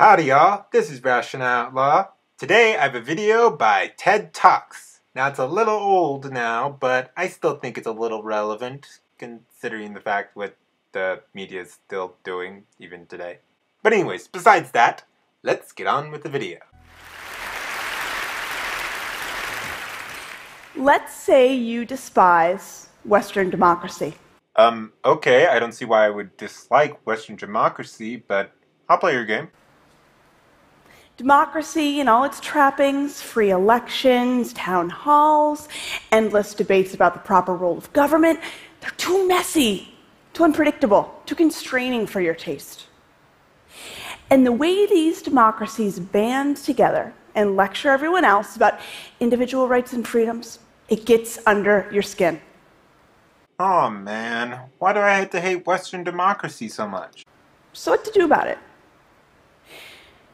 Howdy y'all, this is Rational Outlaw. Today I have a video by TED Talks. Now it's a little old now, but I still think it's a little relevant considering the fact what the media is still doing even today. But anyways, besides that, let's get on with the video. Let's say you despise Western democracy. Um, okay, I don't see why I would dislike Western democracy, but I'll play your game. Democracy in all its trappings, free elections, town halls, endless debates about the proper role of government, they're too messy, too unpredictable, too constraining for your taste. And the way these democracies band together and lecture everyone else about individual rights and freedoms, it gets under your skin. Oh man, why do I have to hate Western democracy so much? So, what to do about it?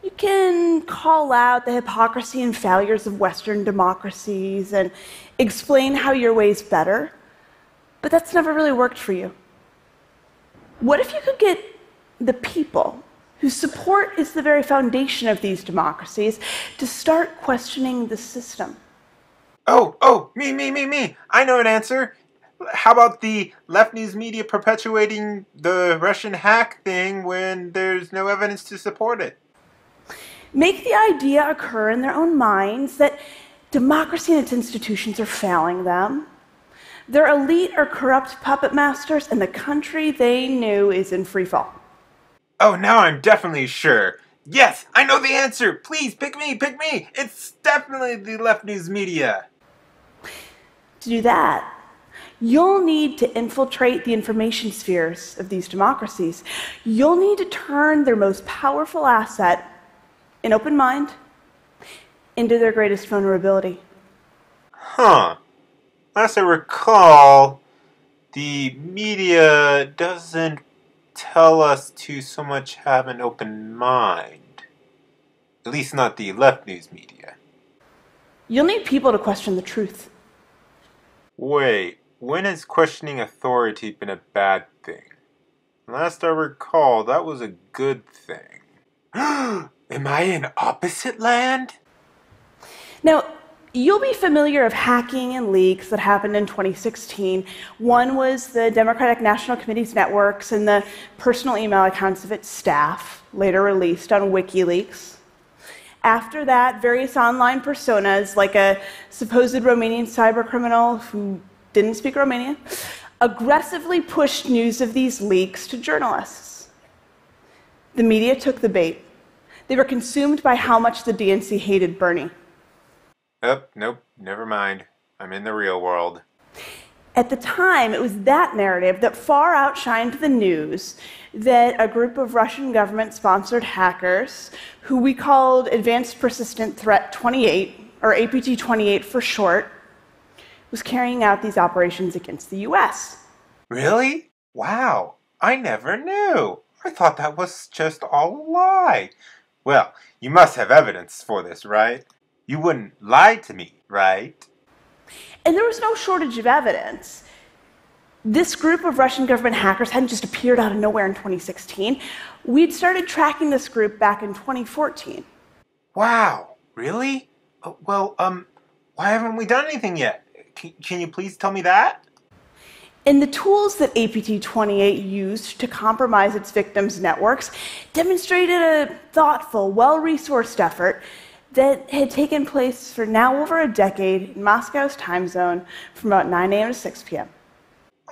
You can call out the hypocrisy and failures of Western democracies and explain how your way's better, but that's never really worked for you. What if you could get the people whose support is the very foundation of these democracies to start questioning the system? Oh, oh, me, me, me, me. I know an answer. How about the left news media perpetuating the Russian hack thing when there's no evidence to support it? Make the idea occur in their own minds that democracy and its institutions are failing them. Their elite are corrupt puppet masters, and the country they knew is in free fall. Oh, now I'm definitely sure. Yes, I know the answer. Please pick me, pick me. It's definitely the left news media. To do that, you'll need to infiltrate the information spheres of these democracies. You'll need to turn their most powerful asset, an open mind, into their greatest vulnerability. Huh. As I recall, the media doesn't tell us to so much have an open mind. At least not the left news media. You'll need people to question the truth. Wait, when has questioning authority been a bad thing? Last I recall, that was a good thing. Am I in opposite land? Now, you'll be familiar of hacking and leaks that happened in 2016. One was the Democratic National Committee's networks and the personal email accounts of its staff, later released on WikiLeaks. After that, various online personas, like a supposed Romanian cybercriminal who didn't speak Romanian, aggressively pushed news of these leaks to journalists. The media took the bait. They were consumed by how much the DNC hated Bernie. Oh, nope, never mind. I'm in the real world. At the time, it was that narrative that far outshined the news that a group of Russian government sponsored hackers, who we called Advanced Persistent Threat 28, or APT 28 for short, was carrying out these operations against the US. Really? Wow, I never knew. I thought that was just all a lie. Well, you must have evidence for this, right? You wouldn't lie to me, right? And there was no shortage of evidence. This group of Russian government hackers hadn't just appeared out of nowhere in 2016. We'd started tracking this group back in 2014. Wow, really? Uh, well, um, why haven't we done anything yet? C- can you please tell me that? And the tools that APT 28 used to compromise its victims' networks demonstrated a thoughtful, well resourced effort that had taken place for now over a decade in Moscow's time zone from about 9 a.m. to 6 p.m.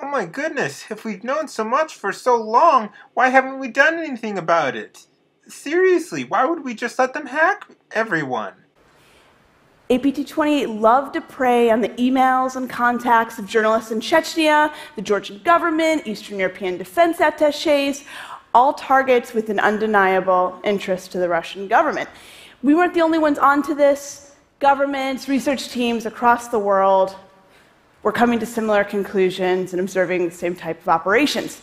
Oh my goodness, if we've known so much for so long, why haven't we done anything about it? Seriously, why would we just let them hack everyone? APT 28 loved to prey on the emails and contacts of journalists in Chechnya, the Georgian government, Eastern European defense attaches, all targets with an undeniable interest to the Russian government. We weren't the only ones onto this. Governments, research teams across the world were coming to similar conclusions and observing the same type of operations.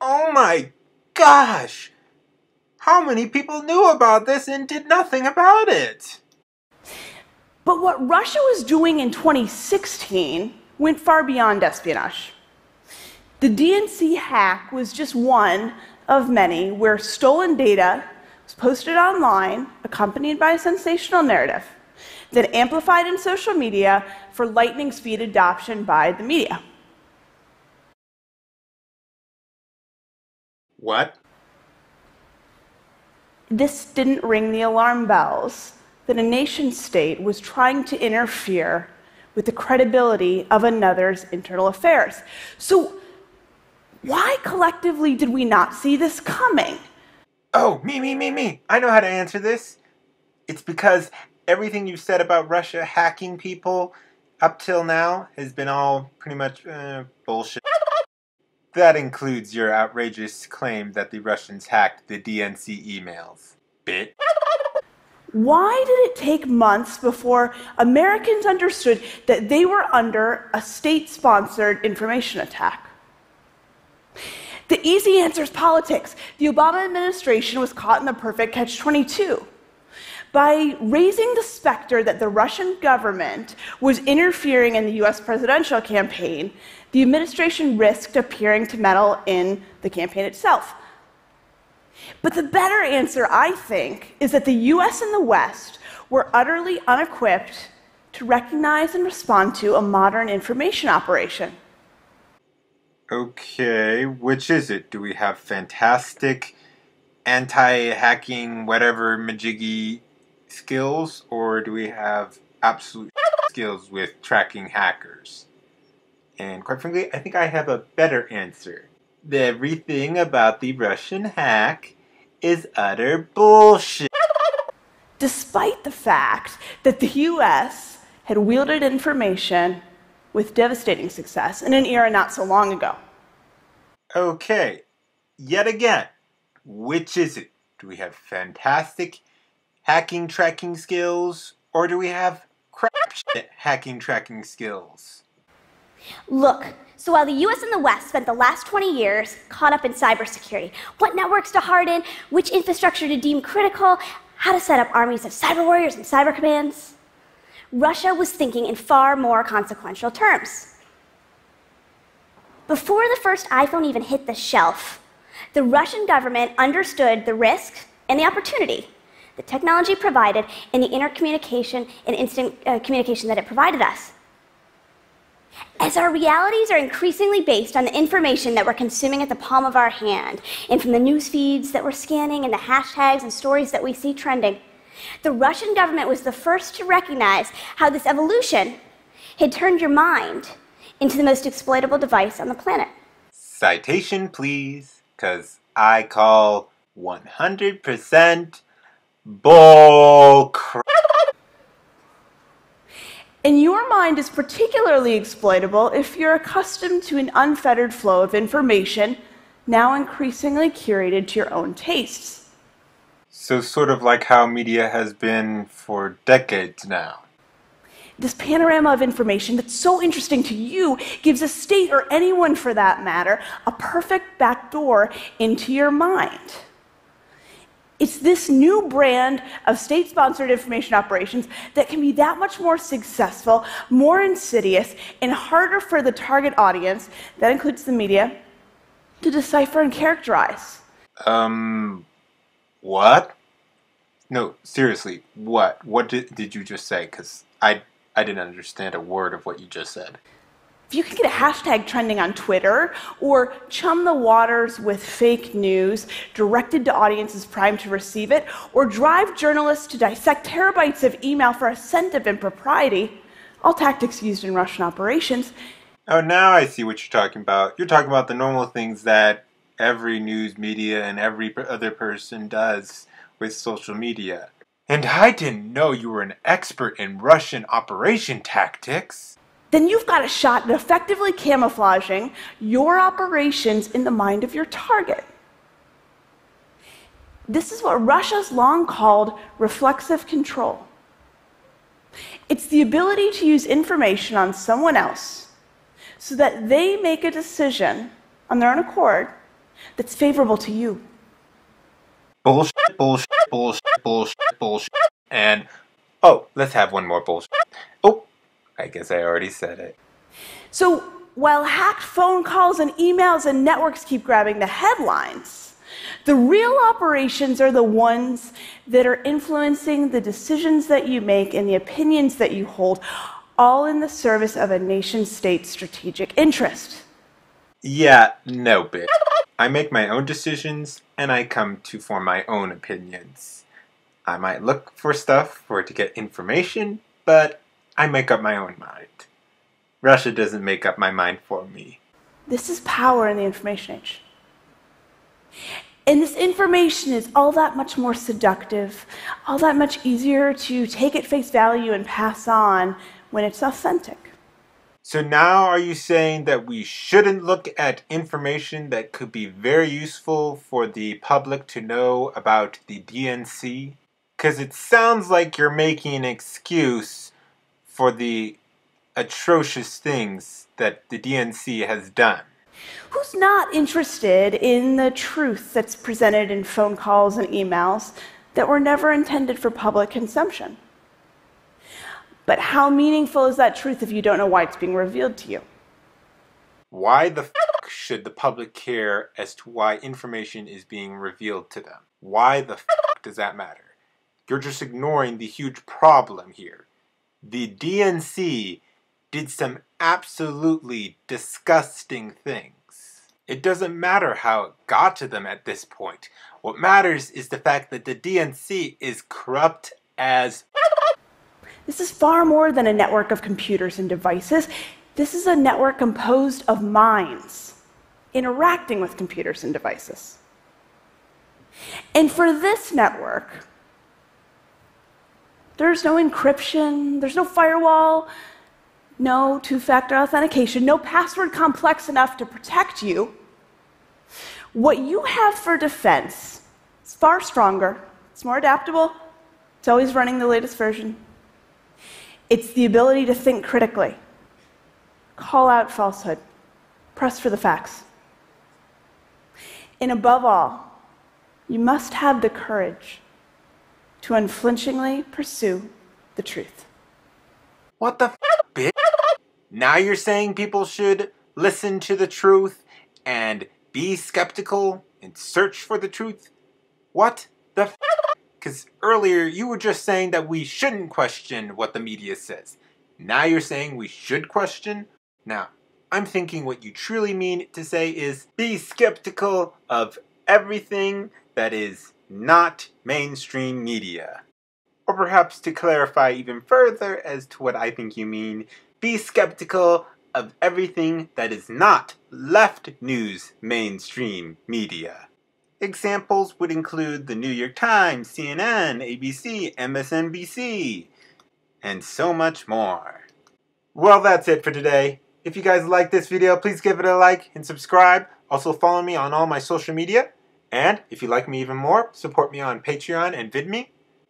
Oh my gosh! How many people knew about this and did nothing about it? But what Russia was doing in 2016 went far beyond espionage. The DNC hack was just one of many where stolen data was posted online, accompanied by a sensational narrative, then amplified in social media for lightning speed adoption by the media. What? This didn't ring the alarm bells that a nation state was trying to interfere with the credibility of another's internal affairs. So, why collectively did we not see this coming? Oh, me, me, me, me. I know how to answer this. It's because everything you've said about Russia hacking people up till now has been all pretty much uh, bullshit. That includes your outrageous claim that the Russians hacked the DNC emails. Bit. Why did it take months before Americans understood that they were under a state sponsored information attack? The easy answer is politics. The Obama administration was caught in the perfect catch 22. By raising the specter that the Russian government was interfering in the US presidential campaign, the administration risked appearing to meddle in the campaign itself. But the better answer, I think, is that the US and the West were utterly unequipped to recognize and respond to a modern information operation. Okay, which is it? Do we have fantastic anti hacking, whatever majiggy skills, or do we have absolute skills with tracking hackers? And quite frankly, I think I have a better answer. Everything about the Russian hack is utter bullshit. Despite the fact that the US had wielded information with devastating success in an era not so long ago. Okay, yet again, which is it? Do we have fantastic hacking tracking skills, or do we have crap shit hacking tracking skills? Look, so while the US and the West spent the last 20 years caught up in cybersecurity, what networks to harden, which infrastructure to deem critical, how to set up armies of cyber warriors and cyber commands, Russia was thinking in far more consequential terms. Before the first iPhone even hit the shelf, the Russian government understood the risk and the opportunity the technology provided and the intercommunication and instant uh, communication that it provided us. As our realities are increasingly based on the information that we're consuming at the palm of our hand, and from the news feeds that we're scanning and the hashtags and stories that we see trending, the Russian government was the first to recognize how this evolution had turned your mind into the most exploitable device on the planet. Citation, please, because I call 100% bull crap. And your mind is particularly exploitable if you're accustomed to an unfettered flow of information, now increasingly curated to your own tastes. So, sort of like how media has been for decades now. This panorama of information that's so interesting to you gives a state, or anyone for that matter, a perfect backdoor into your mind. It's this new brand of state sponsored information operations that can be that much more successful, more insidious, and harder for the target audience, that includes the media, to decipher and characterize. Um, what? No, seriously, what? What did, did you just say? Because I, I didn't understand a word of what you just said. If you can get a hashtag trending on Twitter or chum the waters with fake news directed to audiences primed to receive it, or drive journalists to dissect terabytes of email for a scent of impropriety, all tactics used in Russian operations. Oh, now I see what you're talking about. You're talking about the normal things that every news media and every other person does with social media. And I didn't know you were an expert in Russian operation tactics then you've got a shot at effectively camouflaging your operations in the mind of your target. This is what Russia's long called reflexive control. It's the ability to use information on someone else so that they make a decision on their own accord that's favorable to you. Bullshit, bullshit, bullshit, bullshit, bullshit. And, oh, let's have one more bullshit. Oh, I guess I already said it. So while hacked phone calls and emails and networks keep grabbing the headlines, The real operations are the ones that are influencing the decisions that you make and the opinions that you hold, all in the service of a nation state strategic interest. Yeah, no, bitch. I make my own decisions and I come to form my own opinions. I might look for stuff for to get information, but I make up my own mind. Russia doesn't make up my mind for me. This is power in the information age. And this information is all that much more seductive, all that much easier to take at face value and pass on when it's authentic. So now are you saying that we shouldn't look at information that could be very useful for the public to know about the DNC? Because it sounds like you're making an excuse for the atrocious things that the DNC has done. Who's not interested in the truth that's presented in phone calls and emails that were never intended for public consumption? But how meaningful is that truth if you don't know why it's being revealed to you? Why the f should the public care as to why information is being revealed to them? Why the f does that matter? You're just ignoring the huge problem here. The DNC did some absolutely disgusting things. It doesn't matter how it got to them at this point. What matters is the fact that the DNC is corrupt as. This is far more than a network of computers and devices. This is a network composed of minds interacting with computers and devices. And for this network, there's no encryption, there's no firewall, no two factor authentication, no password complex enough to protect you. What you have for defense is far stronger, it's more adaptable, it's always running the latest version. It's the ability to think critically, call out falsehood, press for the facts. And above all, you must have the courage to unflinchingly pursue the truth. What the f, bitch? Now you're saying people should listen to the truth and be skeptical and search for the truth? What the f? Because earlier you were just saying that we shouldn't question what the media says. Now you're saying we should question? Now, I'm thinking what you truly mean to say is be skeptical of everything that is not mainstream media. Or perhaps to clarify even further as to what I think you mean, be skeptical of everything that is not left news mainstream media. Examples would include the New York Times, CNN, ABC, MSNBC, and so much more. Well, that's it for today. If you guys like this video, please give it a like and subscribe. Also follow me on all my social media. And if you like me even more, support me on Patreon and VidMe.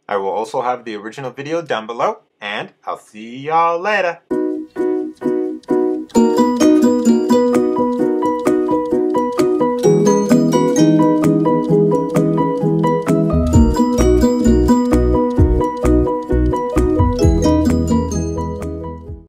I will also have the original video down below. And I'll see y'all later.